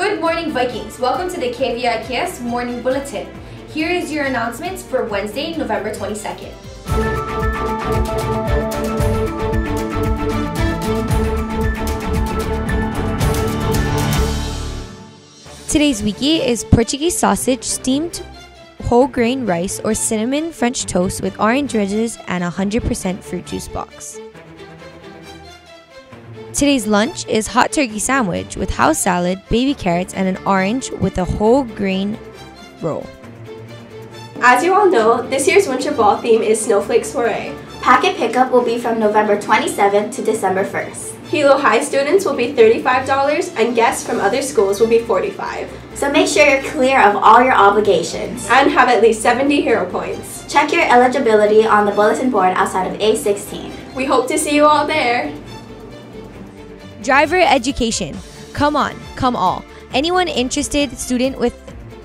Good morning, Vikings. Welcome to the KVIKS Morning Bulletin. Here is your announcements for Wednesday, November 22nd. Today's wiki is Portuguese sausage, steamed whole grain rice, or cinnamon French toast with orange wedges and a 100% fruit juice box. Today's lunch is hot turkey sandwich with house salad, baby carrots, and an orange with a whole grain roll. As you all know, this year's winter ball theme is Snowflake Soiree. Packet pickup will be from November 27th to December 1st. Hilo High students will be $35 and guests from other schools will be 45. So make sure you're clear of all your obligations. And have at least 70 hero points. Check your eligibility on the bulletin board outside of A16. We hope to see you all there. Driver education. Come on, come all. Anyone interested student with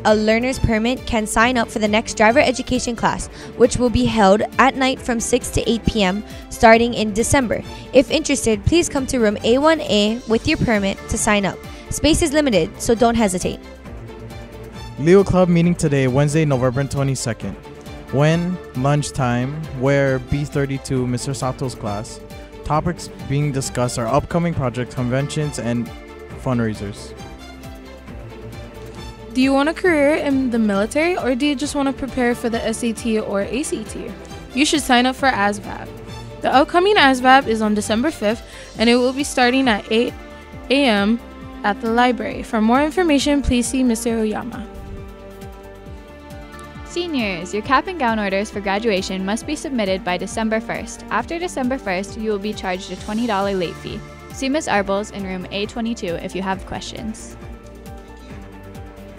a learner's permit can sign up for the next driver education class, which will be held at night from 6 to 8 p.m. starting in December. If interested, please come to room A1A with your permit to sign up. Space is limited, so don't hesitate. Leo Club meeting today, Wednesday, November 22nd. When? Lunchtime. Where? B32, Mr. Sato's class. Topics being discussed are upcoming projects, conventions, and fundraisers. Do you want a career in the military or do you just want to prepare for the SAT or ACT? You should sign up for ASVAB. The upcoming ASVAB is on December 5th and it will be starting at 8 a.m. at the library. For more information, please see Mr. Oyama. Seniors, your cap and gown orders for graduation must be submitted by December 1st. After December 1st, you will be charged a $20 late fee. See Ms. Arbles in room A22 if you have questions.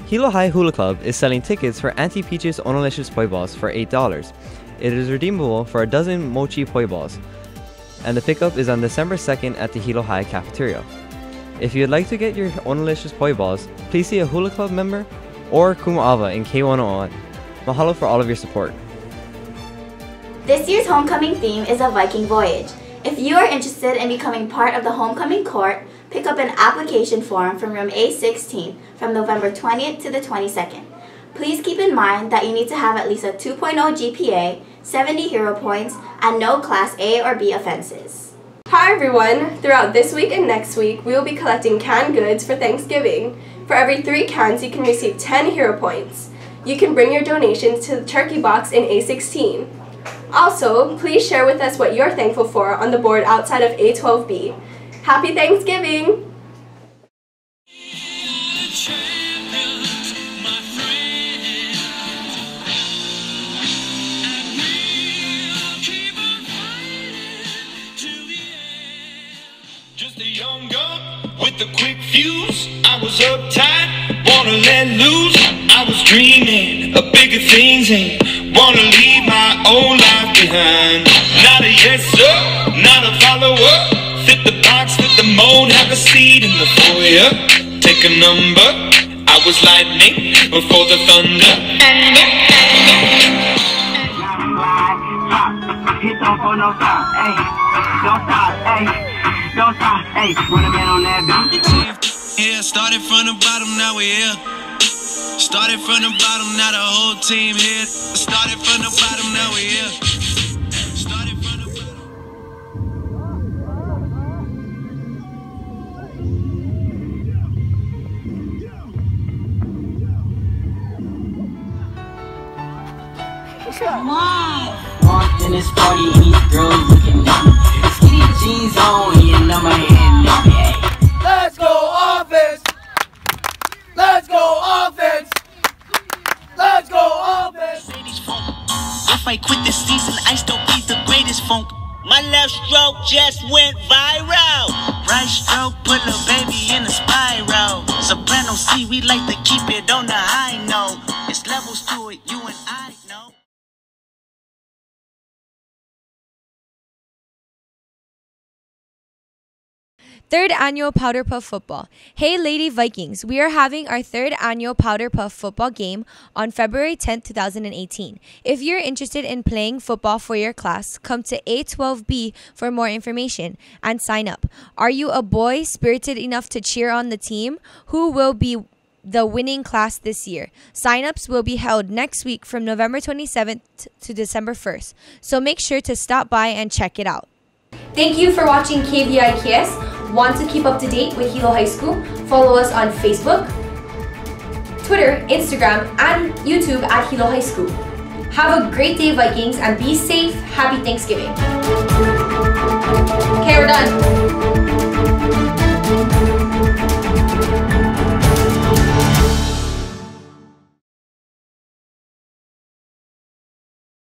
Hilo High Hula Club is selling tickets for Auntie Peach's Onalicious Poi Balls for $8. It is redeemable for a dozen mochi poi balls, and the pickup is on December 2nd at the Hilo High cafeteria. If you'd like to get your Onalicious Poi Balls, please see a Hula Club member or Kuma'ava in K101. Mahalo for all of your support. This year's homecoming theme is a Viking voyage. If you are interested in becoming part of the homecoming court, pick up an application form from room A16 from November 20th to the 22nd. Please keep in mind that you need to have at least a 2.0 GPA, 70 hero points, and no Class A or B offenses. Hi everyone! Throughout this week and next week, we will be collecting canned goods for Thanksgiving. For every three cans, you can receive 10 hero points. You can bring your donations to the turkey box in A16. Also, please share with us what you're thankful for on the board outside of A12B. Happy Thanksgiving! With a quick fuse. I was uptight, wanna let loose. I was dreaming of bigger things and wanna leave my old life behind. Not a yes sir, not a follower. Fit the box, fit the mold, have a seat in the foyer. Take a number. I was lightning before the thunder. Hit don't for no stop, ayy. Don't stop, ayy. Don't stop, ayy. Run a man on that beat. Yeah, started from the bottom, now we here. Started from the bottom, now the whole team here. Started from the bottom, now we here. Started from the bottom. Walked in this party these girls looking at me. Skinny jeans on, you know my hand left stroke just went viral. Right stroke put a baby in a spiral. Soprano C, we like to keep it on the high note. Third annual Powder Puff Football. Hey, Lady Vikings, we are having our third annual Powder Puff Football game on February 10th, 2018. If you're interested in playing football for your class, come to A12B for more information and sign up. Are you a boy spirited enough to cheer on the team? Who will be the winning class this year. Signups will be held next week from November 27th to December 1st, so make sure to stop by and check it out. Thank you for watching KVIKS. Want to keep up to date with Hilo High School? Follow us on Facebook, Twitter, Instagram, and YouTube at Hilo High School. Have a great day, Vikings, and be safe. Happy Thanksgiving.